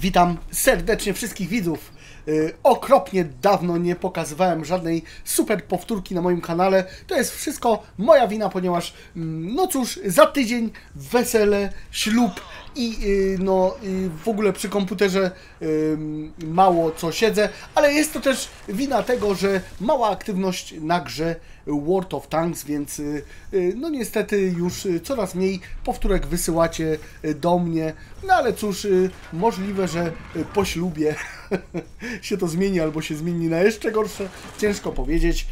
Witam serdecznie wszystkich widzów. Yy, Okropnie dawno nie pokazywałem żadnej super powtórki na moim kanale. To jest wszystko moja wina, ponieważ mm, no cóż, za tydzień wesele, ślub i yy, no yy, w ogóle przy komputerze mało co siedzę, ale jest to też wina tego, że mała aktywność na grze World of Tanks, więc no niestety już coraz mniej powtórek wysyłacie do mnie. No ale cóż, możliwe, że po ślubie się to zmieni albo się zmieni na jeszcze gorsze. Ciężko powiedzieć.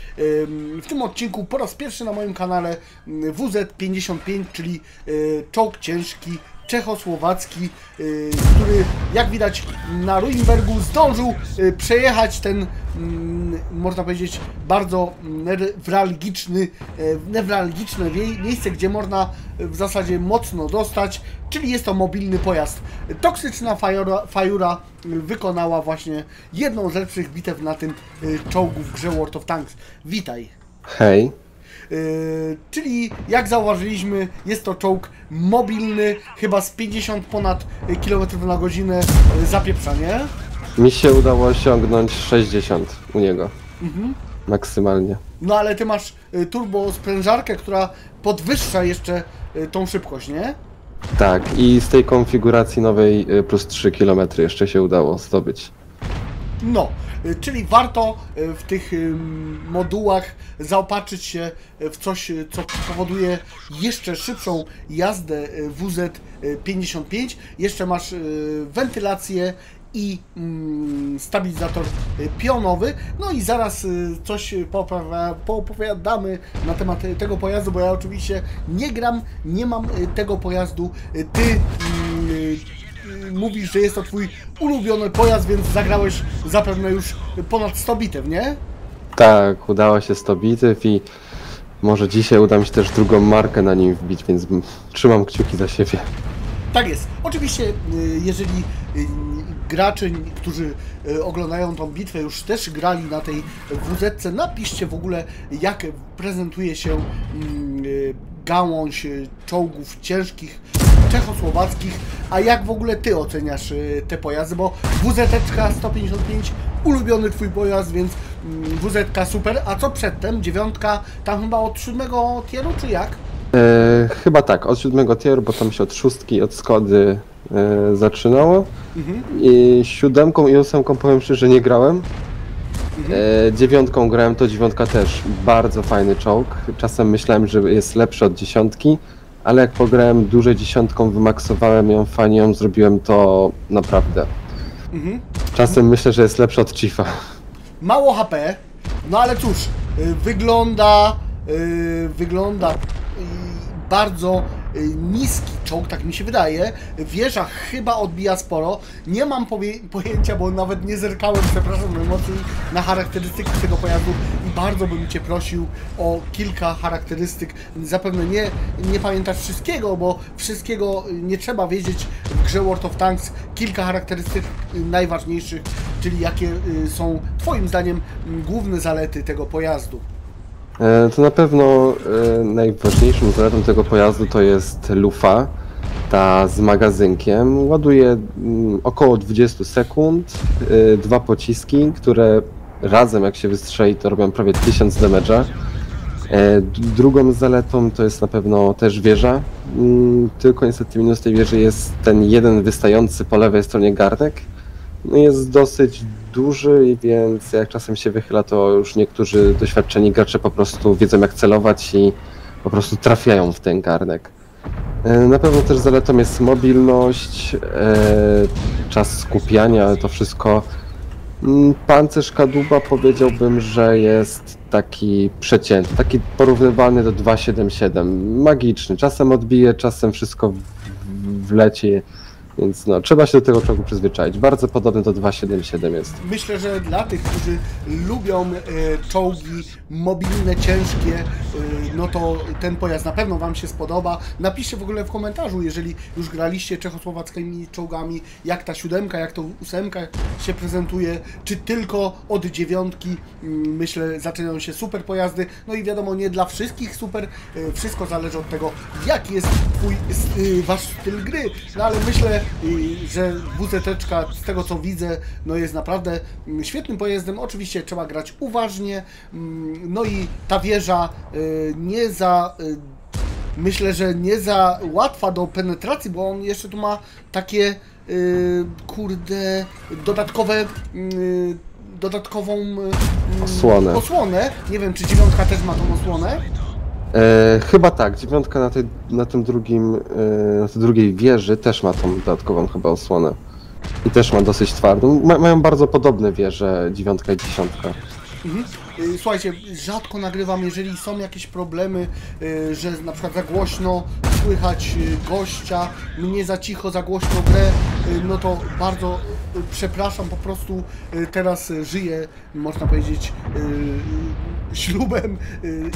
W tym odcinku po raz pierwszy na moim kanale yy, WZ55, czyli yy, czołg ciężki czechosłowacki, yy, który jak widać na Ruinbergu zdążył yy, przejechać ten, mm, można powiedzieć, bardzo newralgiczny, yy, newralgiczne miejsce, gdzie można w zasadzie mocno dostać, czyli jest to mobilny pojazd. Toksyczna Fajura, wykonała właśnie jedną z lepszych bitew na tym czołgu w grze World of Tanks. Witaj! Hej. Yy, czyli jak zauważyliśmy, jest to czołg mobilny, chyba z 50 ponad km na godzinę yy, zapieprza, nie? Mi się udało osiągnąć 60 u niego. Maksymalnie. No ale ty masz yy, turbo sprężarkę, która podwyższa jeszcze tą szybkość, nie? Tak, i z tej konfiguracji nowej y, plus 3 km jeszcze się udało zdobyć. No, y, czyli warto y, w tych ym, modułach zaopatrzyć się w coś, y, co powoduje jeszcze szybszą jazdę y, WZ-55. Jeszcze masz y, wentylację i mm, stabilizator y, pionowy. No i zaraz y, coś poopowiadamy na temat y, tego pojazdu, bo ja oczywiście nie gram, nie mam y, tego pojazdu. Y, Ty y, mówisz, że jest to twój ulubiony pojazd, więc zagrałeś zapewne już ponad 100 bitew, nie? Tak, udało się 100 bitew i może dzisiaj uda mi się też drugą markę na nim wbić, więc trzymam kciuki za siebie. Tak jest. Oczywiście, y, jeżeli y, gracze, którzy y, oglądają tą bitwę, już też grali na tej WZ, napiszcie w ogóle, jak prezentuje się mm, gałąź czołgów ciężkich czechosłowackich, a jak w ogóle ty oceniasz y, te pojazdy, bo WZ 155 ulubiony twój pojazd, więc mm, WZ super, a co przedtem? Dziewiątka tam chyba od siódmego tieru, czy jak? E, chyba tak, od siódmego tieru, bo tam się od szóstki, od Skody e, zaczynało. I siódemką i ósemką powiem szczerze, że nie grałem. E, dziewiątką grałem, to dziewiątka też bardzo fajny czołg. Czasem myślałem, że jest lepszy od dziesiątki, ale jak pograłem dłużej dziesiątką, wymaksowałem ją, fajnie ją zrobiłem, to naprawdę. Mhm. Czasem myślę, że jest lepszy od Chiefa. mało HP, no ale cóż, y, wygląda, y, wygląda y, bardzo niski czołg, tak mi się wydaje. Wieża chyba odbija sporo. Nie mam pojęcia, bo nawet nie zerkałem, przepraszam najmocniej, na charakterystyki tego pojazdu bardzo bym Cię prosił o kilka charakterystyk. Zapewne nie, nie pamiętasz wszystkiego, bo wszystkiego y, nie trzeba wiedzieć w grze World of Tanks. Kilka charakterystyk y, najważniejszych, czyli jakie y, są Twoim zdaniem y, główne zalety tego pojazdu. E, To na pewno e, najważniejszą zaletą tego pojazdu to jest lufa, ta z magazynkiem. Ładuje mm, około 20 sekund, e, dwa pociski, które razem jak się wystrzeli to robią prawie 1000 damage'a. E, Drugą zaletą to jest na pewno też wieża, Mm, tylko niestety minus tej wieży jest ten jeden wystający po lewej stronie garnek. No jest dosyć duży, więc jak czasem się wychyla, to już niektórzy doświadczeni gracze po prostu wiedzą jak celować i po prostu trafiają w ten garnek. E, Na pewno też zaletą jest mobilność, e, czas skupiania, to wszystko. Mm, Pancerz kadłuba powiedziałbym, że jest taki przeciętny, taki porównywalny do 277, magiczny. Czasem odbije, czasem wszystko wleci, więc no, trzeba się do tego czołgu przyzwyczaić. Bardzo podobny do 277 jest. Myślę, że dla tych, którzy lubią e, czołgi mobilne, ciężkie, e, no to ten pojazd na pewno Wam się spodoba. Napiszcie w ogóle w komentarzu, jeżeli już graliście czechosłowackimi czołgami, jak ta siódemka, jak to ósemka się prezentuje, czy tylko od dziewiątki, mm, myślę, zaczynają się super pojazdy. No i wiadomo, nie dla wszystkich super, e, wszystko zależy od tego, jaki jest Twój, y, Wasz styl gry. No ale myślę, i że WZT, z tego co widzę, no jest naprawdę świetnym pojazdem. Oczywiście trzeba grać uważnie, mm, no i ta wieża y, nie za... y, Myślę, że nie za łatwa do penetracji, bo on jeszcze tu ma takie y, kurde dodatkowe y, dodatkową y, Osłonę. osłonę. Nie wiem, czy dziewiątka też ma tą osłonę. E, chyba tak, dziewiątka na, tej, na tym drugim, e, na tej drugiej wieży też ma tą dodatkową chyba osłonę. I też ma dosyć twardą. Ma, mają bardzo podobne wieże, dziewiątka i dziesiątka. Mhm. Y, Słuchajcie, rzadko nagrywam, jeżeli są jakieś problemy, y, że na przykład za głośno słychać y, gościa, mnie za cicho, za głośno grę, no to bardzo przepraszam, po prostu teraz żyję, można powiedzieć, ślubem y,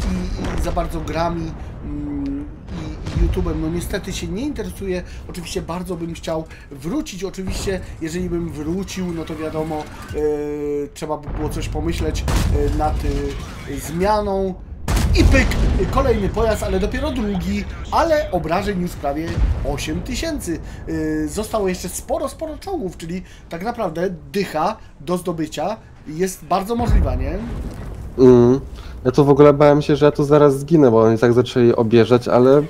i, i za bardzo grami mm, i, i YouTube'em. No niestety się nie interesuję. Oczywiście bardzo bym chciał wrócić. Oczywiście, jeżeli bym wrócił, no to wiadomo, e, trzeba by było coś pomyśleć e, nad e, zmianą. I pyk, kolejny pojazd, ale dopiero drugi, ale obrażeń już prawie 8 tysięcy. E, Zostało jeszcze sporo, sporo czołgów, czyli tak naprawdę dycha do zdobycia jest bardzo możliwa, nie? Mm. Ja tu w ogóle bałem się, że ja tu zaraz zginę, bo oni tak zaczęli obieżać, ale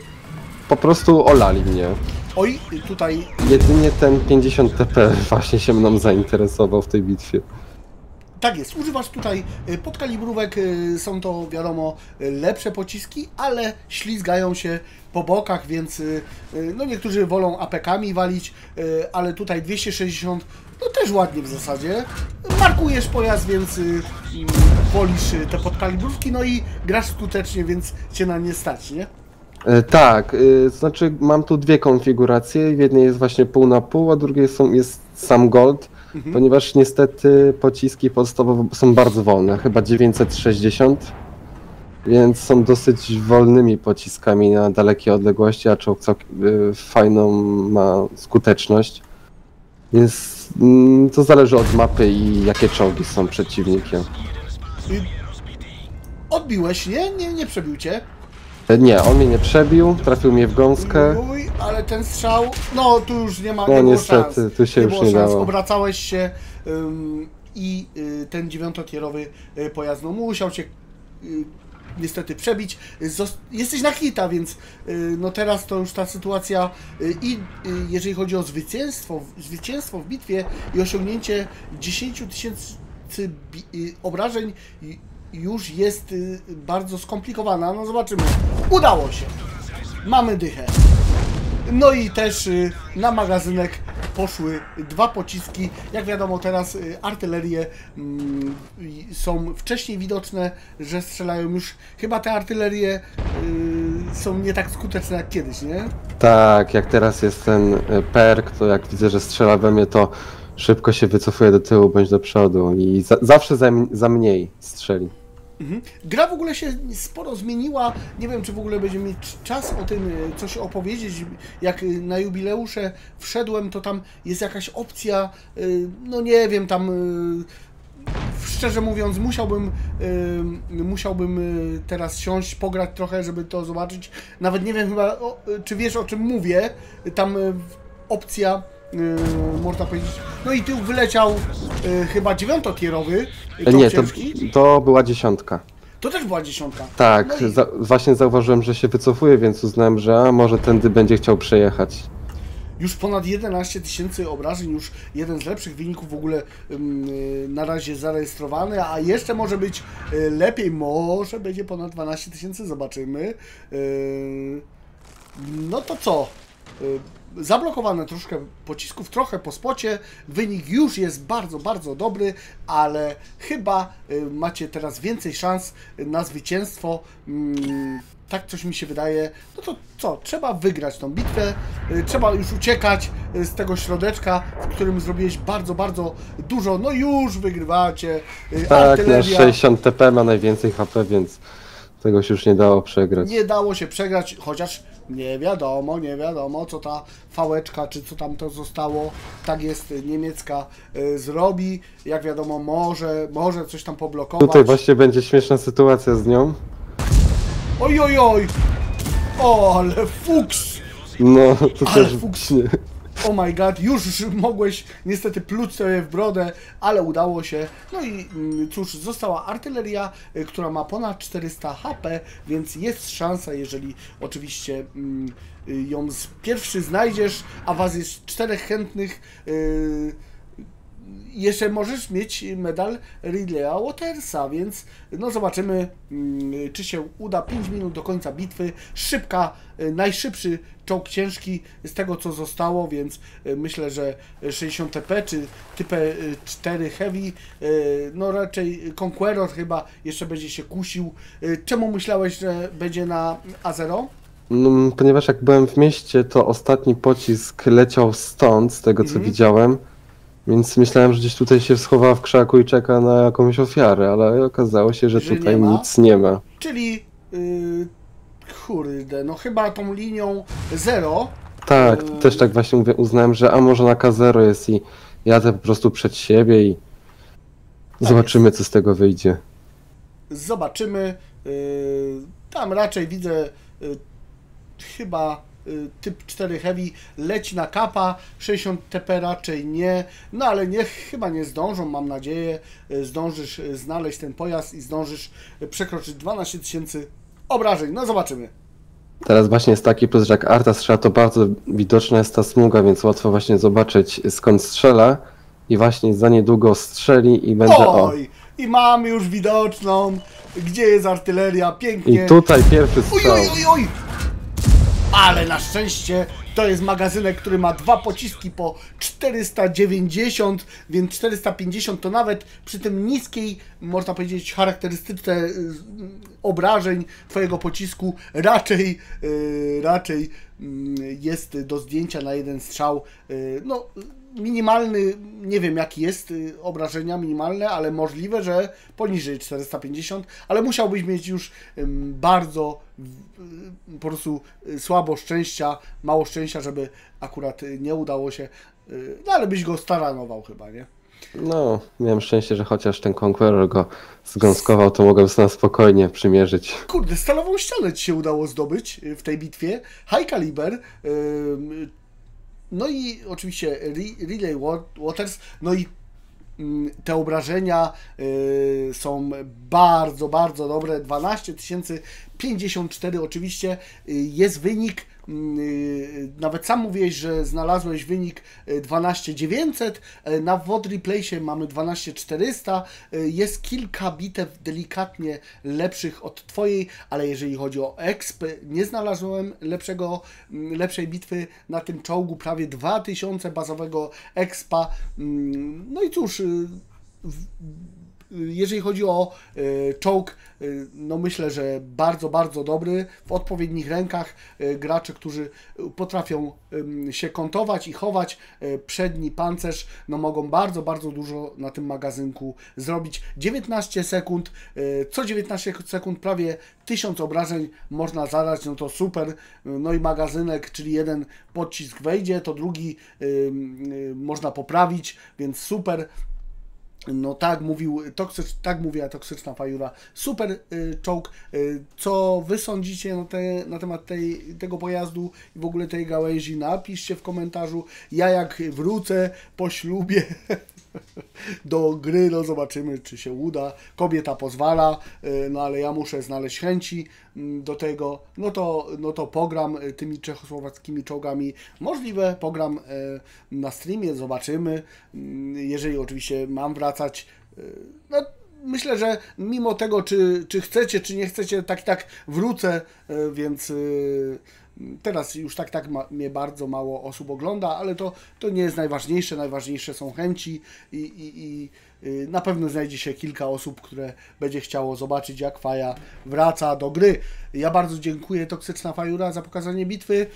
po prostu olali mnie. Oj, tutaj Jedynie ten 50 TP właśnie się mną zainteresował w tej bitwie. Tak jest, używasz tutaj y, podkalibrówek, y, są to wiadomo lepsze pociski, ale ślizgają się po bokach, więc y, no niektórzy wolą APK-ami walić, ale tutaj 260 no też ładnie w zasadzie. Markujesz pojazd, więc wolisz y, te podkalibrówki, no i grasz skutecznie, więc cię na nie stać, nie? E, tak, to znaczy mam tu dwie konfiguracje. W jednej jest właśnie pół na pół, a drugiej są, jest sam gold, ponieważ niestety pociski podstawowe są bardzo wolne, chyba 960, więc są dosyć wolnymi pociskami na dalekie odległości, a czołg y, fajną ma skuteczność. Więc mm, to zależy od mapy i jakie czołgi są przeciwnikiem. Odbiłeś, nie? Nie, nie przebił cię. E, Nie, on mnie nie przebił, trafił mnie w gąskę. Uj, ale ten strzał, no tu już nie ma, No nie było niestety, szans. tu się już było nie szans. dało. Obracałeś się ym, i y, ten dziewiątotierowy y, pojazd no, musiał cię y, niestety przebić. Zos- jesteś na hita, więc y, no teraz to już ta sytuacja y, i y, jeżeli chodzi o zwycięstwo, zwycięstwo w bitwie i osiągnięcie 10 tysięcy obrażeń y, już jest y, bardzo skomplikowana. No zobaczymy. Udało się. Mamy dychę. No i też y, na magazynek poszły dwa pociski. Jak wiadomo teraz artylerie mm, są wcześniej widoczne, że strzelają już. Chyba te artylerie są nie tak skuteczne jak kiedyś, nie? Tak, jak teraz jest ten perk, to jak widzę, że strzela we mnie, to szybko się wycofuję do tyłu bądź do przodu i za, zawsze za, za mniej strzeli. Mhm. Gra w ogóle się sporo zmieniła. Nie wiem, czy w ogóle będziemy mieć czas o tym y, coś opowiedzieć. Jak y, na jubileusze wszedłem, to tam jest jakaś opcja, y, no nie wiem, tam szczerze mówiąc, musiałbym, musiałbym teraz siąść, pograć trochę, żeby to zobaczyć. Nawet nie wiem chyba, czy wiesz o czym mówię. Tam opcja, y, można powiedzieć. No i tu wyleciał y, chyba dziewiątotierowy. E, czołg Nie, to, to była dziesiątka. To też była dziesiątka. Tak, No i za, właśnie zauważyłem, że się wycofuje, więc uznałem, że może tędy będzie chciał przejechać. już ponad 11 tysięcy obrażeń, już jeden z lepszych wyników w ogóle y, na razie zarejestrowany, a jeszcze może być y, lepiej, może będzie ponad 12 tysięcy, zobaczymy. Y, no to co? Zablokowane troszkę pocisków, trochę po spocie. Wynik już jest bardzo, bardzo dobry, ale chyba y, macie teraz więcej szans na zwycięstwo. Mm, Tak coś mi się wydaje. No to co? Trzeba wygrać tą bitwę. y, Trzeba już uciekać y, z tego środeczka, w którym zrobiłeś bardzo, bardzo dużo. No już wygrywacie. Tak, na Artyleria. 60 TP ma najwięcej HP, więc tego się już nie dało przegrać. Nie dało się przegrać, chociaż nie wiadomo, nie wiadomo, co ta fałeczka, czy co tam to zostało, tak jest niemiecka, y, zrobi. Jak wiadomo, może, może coś tam poblokować. Tutaj właśnie będzie śmieszna sytuacja z nią. Oj, oj, oj! O, ale fuks! No, to Ale też fuks. nie, Oh my god, już mogłeś niestety pluć sobie w brodę, ale udało się. No i mm, cóż, została artyleria, y, która ma ponad 400 HP, więc jest szansa, jeżeli oczywiście mm, y, ją pierwszy znajdziesz, a was jest czterech chętnych. y, jeszcze możesz mieć medal Ridleya Watersa, więc no zobaczymy, mm, czy się uda. 5 minut do końca bitwy. Szybka, y, najszybszy czołg ciężki z tego, co zostało, więc y, myślę, że 60 TP czy typę 4 Heavy, y, no raczej Conqueror chyba jeszcze będzie się kusił. Czemu myślałeś, że będzie na A0? No, ponieważ jak byłem w mieście, to ostatni pocisk leciał stąd, z tego co Mhm. widziałem. Więc myślałem, że gdzieś tutaj się schowa w krzaku i czeka na jakąś ofiarę, ale okazało się, że Że tutaj nie nic nie ma. Czyli, yy, kurde, no chyba tą linią 0 Tak, Yy. też tak właśnie mówię, uznałem, że a może na K0 jest i jadę po prostu przed siebie i Tak zobaczymy co z tego wyjdzie. zobaczymy. Yy, tam raczej widzę yy, chyba typ 4 Heavy leci na kapa, 60 TP raczej nie, no ale nie, chyba nie zdążą, mam nadzieję. Yy, zdążysz yy, znaleźć ten pojazd i zdążysz przekroczyć 12 tysięcy obrażeń. No zobaczymy. Teraz właśnie jest taki plus, że jak Arta strzela, to bardzo widoczna jest ta smuga, więc łatwo właśnie zobaczyć skąd strzela i właśnie za niedługo strzeli i będzie o. Oj, i mam już widoczną, gdzie jest artyleria, pięknie. I tutaj pierwszy Oj, strzał. oj, oj, oj! Ale na szczęście to jest magazynek, który ma dwa pociski po 490, więc 450 to nawet przy tym niskiej, można powiedzieć, charakterystyczce y, obrażeń Twojego pocisku raczej, y, raczej mm, jest do zdjęcia na jeden strzał. Y, No, minimalny, nie wiem jaki jest y, obrażenia minimalne, ale możliwe, że poniżej 450, ale musiałbyś mieć już bardzo po prostu słabo szczęścia, mało szczęścia, żeby akurat nie udało się, no ale byś go staranował chyba, nie? No, miałem szczęście, że chociaż ten Conqueror go zgąskował, to mogłem sobie na spokojnie przymierzyć. Kurde, stalową ścianę ci się udało zdobyć y, w tej bitwie. High Caliber. No i oczywiście Re- Relay Wa- Waters. No i mm, te obrażenia y, są bardzo, bardzo dobre. 12 054 oczywiście y, jest wynik. Y, Nawet sam mówiłeś, że znalazłeś wynik y, 12900. y, Na WOD Replaysie mamy 12400. y, Jest kilka bitew delikatnie lepszych od Twojej, ale jeżeli chodzi o exp, nie znalazłem lepszego, mm, lepszej bitwy na tym czołgu. Prawie 2000 bazowego expa. Mm, No i cóż, y, jeżeli chodzi o y, czołg, y, no myślę, że bardzo, bardzo dobry, w odpowiednich rękach y, gracze, którzy potrafią się kątować i chować przedni pancerz, no mogą bardzo, bardzo dużo na tym magazynku zrobić. 19 sekund, co 19 sekund prawie 1000 obrażeń można zadać, no to super. No i magazynek, czyli jeden pocisk wejdzie, to drugi można poprawić, więc super. No tak mówił, toksycz, tak mówiła toksyczna fajura. Super y, czołg. Y, co wy sądzicie na, te, na temat tej, tego pojazdu i w ogóle tej gałęzi? Napiszcie w komentarzu. Ja jak wrócę po ślubie do gry, no zobaczymy, czy się uda. Kobieta pozwala, y, no ale ja muszę znaleźć chęci mm, do tego. No to, no to pogram y, tymi czechosłowackimi czołgami. Możliwe, pogram y, na streamie, zobaczymy. Mm, Jeżeli oczywiście mam wracać. No, myślę, że mimo tego, czy, czy chcecie, czy nie chcecie, tak i tak wrócę, więc teraz już tak tak ma, mnie bardzo mało osób ogląda, ale to, to nie jest najważniejsze. Najważniejsze są chęci i, i, i y, na pewno znajdzie się kilka osób, które będzie chciało zobaczyć, jak Faja wraca do gry. Ja bardzo dziękuję Toksyczna Fajura za pokazanie bitwy.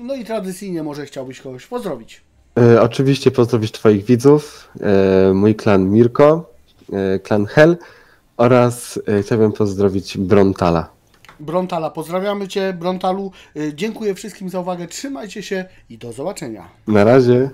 No i tradycyjnie może chciałbyś kogoś pozdrowić. E, oczywiście pozdrowić Twoich widzów, e, mój klan Mirko, e, klan Hel oraz e, chciałbym pozdrowić Brontala. Brontala, pozdrawiamy Cię, Brontalu. Y, Dziękuję wszystkim za uwagę. Trzymajcie się i do zobaczenia. Na razie.